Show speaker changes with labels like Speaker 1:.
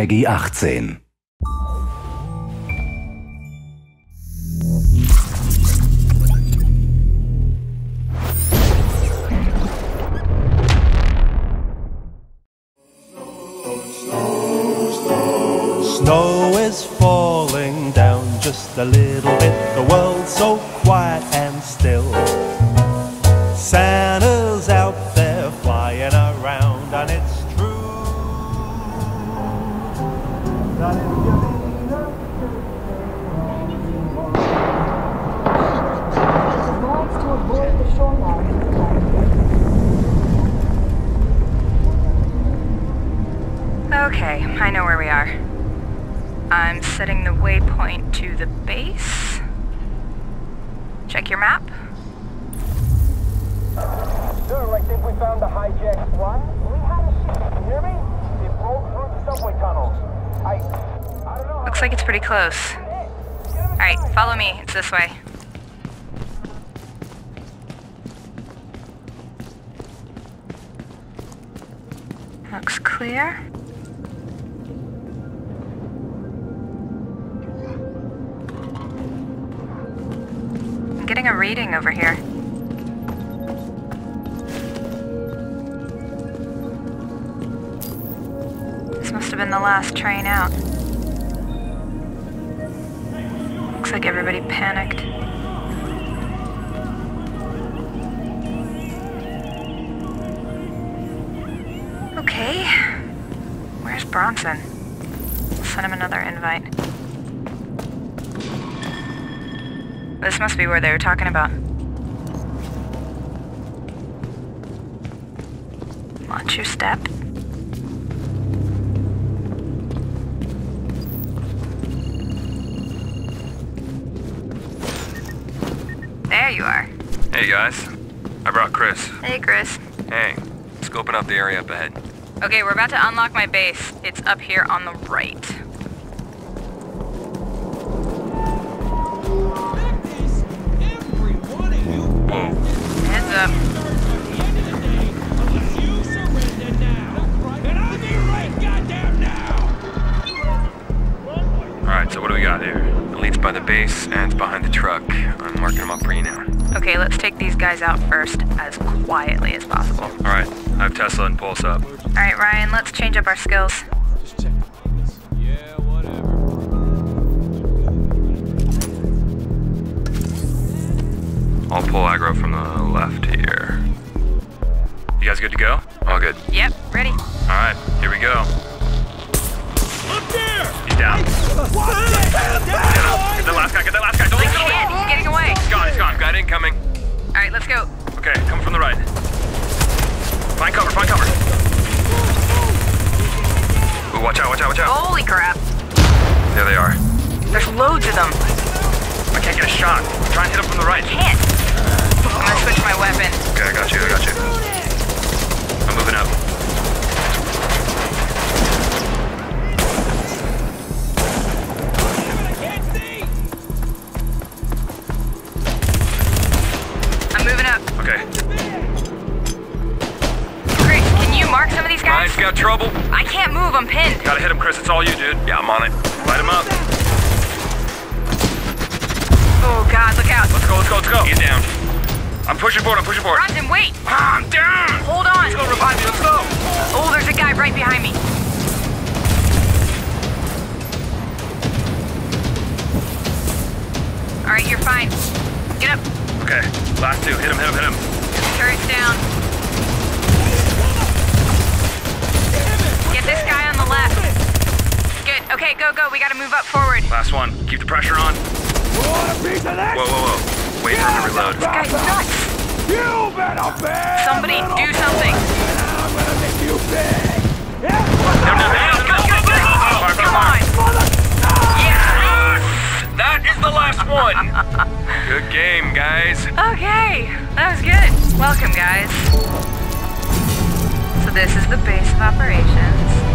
Speaker 1: Peggy 18.
Speaker 2: Snow is falling down just a little bit. The world's so quiet
Speaker 3: I know where we are. I'm setting the waypoint to the base. Check your map.
Speaker 4: Sir, I think we found the hijacked one. We had a ship, you hear me? It rolled through the subway. I... I don't know...
Speaker 3: Looks like it's pretty close. Alright, follow me. It's this way. Looks clear. Getting a reading over here. This must have been the last train out. Looks like everybody panicked. Okay. Where's Bronson? Send him another invite. This must be where they were talking about. Watch your step. There you are.
Speaker 5: Hey guys, I brought Chris.
Speaker 3: Hey, Chris.
Speaker 5: Hey, scoping out the area up ahead.
Speaker 3: Okay, we're about to unlock my base. It's up here on the right.
Speaker 5: We got here? The lead's by the base and behind the truck. I'm marking them up for you now.
Speaker 3: Okay, let's take these guys out first as quietly as possible.
Speaker 5: Alright, I have Tesla and Pulse up.
Speaker 3: Alright, Ryan, let's change up our skills.
Speaker 5: I'll pull aggro from the left here. You guys good to go? All good.
Speaker 3: Yep, ready.
Speaker 5: Alright, here we go. He's down. Get the last guy, get that last guy. Don't let him go.
Speaker 3: he's getting away.
Speaker 5: He's gone, he's gone. Got incoming.
Speaker 3: Alright, let's go.
Speaker 5: Okay, coming from the right. Find cover, find cover. Ooh, watch out, watch out, watch out.
Speaker 3: Holy crap.
Speaker 5: There they are.
Speaker 3: There's loads of them.
Speaker 5: I can't get a shot. Try and hit them from the right.
Speaker 3: Can't. I'm gonna switch my weapon.
Speaker 5: Okay, I got you, I got you. I'm moving up. Okay.
Speaker 3: Chris, can you mark some of these guys?
Speaker 5: Ryan's got trouble.
Speaker 3: I can't move, I'm pinned.
Speaker 5: Gotta hit him, Chris. It's all you, dude. Yeah, I'm on it. Light him up.
Speaker 3: Oh god, look out.
Speaker 5: Let's go, let's go, let's go. He's down. I'm pushing forward, I'm pushing forward.
Speaker 3: Bronson, wait.
Speaker 5: Ah, I'm down.
Speaker 3: Hold on.
Speaker 5: Let's go, revive me, let's go.
Speaker 3: Oh, there's a guy right behind me.
Speaker 5: Okay, last two. Hit him, hit him, hit him.
Speaker 3: Turret's down. Get this guy on the left. Good. Okay, go, go. We gotta move up forward.
Speaker 5: Last one. Keep the pressure on. Whoa, whoa, whoa. Wait for him to reload.
Speaker 3: This guy's nuts. You
Speaker 5: better Somebody do last one. Good game, guys.
Speaker 3: Okay, that was good. Welcome, guys. So this is the base of operations.